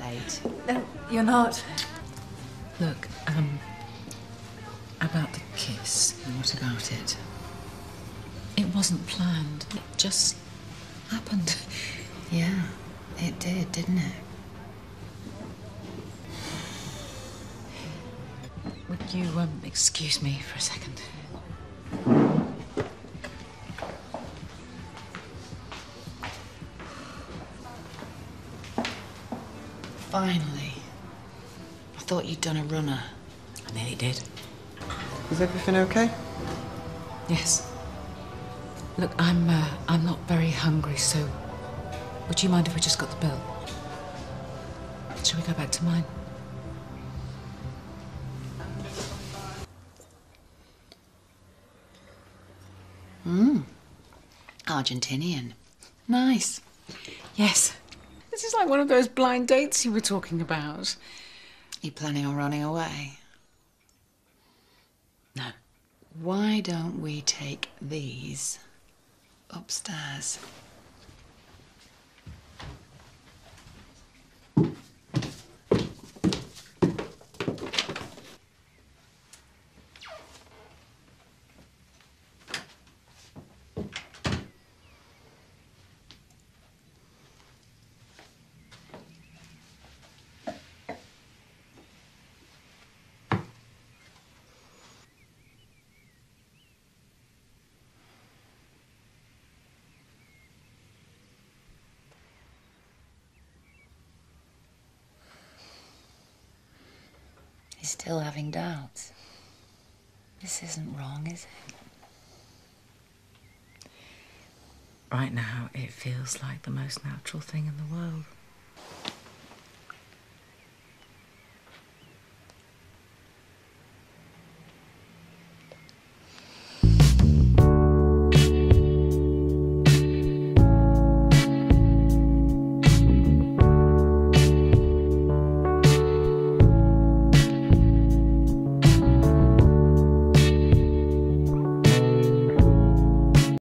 late. No, you're not. Look, um, about the kiss. What about it? It wasn't planned. It just happened. Yeah, it did, didn't it? Would you, um, excuse me for a second? Finally. I thought you'd done a runner. I nearly did. Is everything okay? Yes. Look, I'm, uh, I'm not very hungry, so would you mind if we just got the bill? Shall we go back to mine? Mmm. Argentinian. Nice. Yes. This is like one of those blind dates you were talking about. You planning on running away? No. Why don't we take these upstairs? He's still having doubts. This isn't wrong, is it? Right now, it feels like the most natural thing in the world.